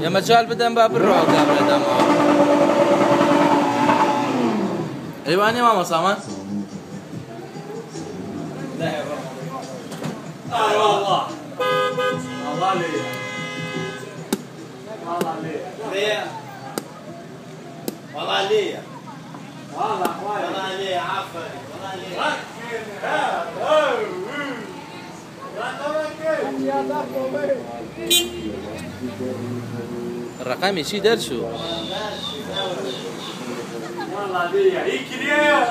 يا مجال بدن باب الروح قبل دم أيوه يا ماما سامان لا يا ضرب الرقم شي درشو والله ليه هيك. ليه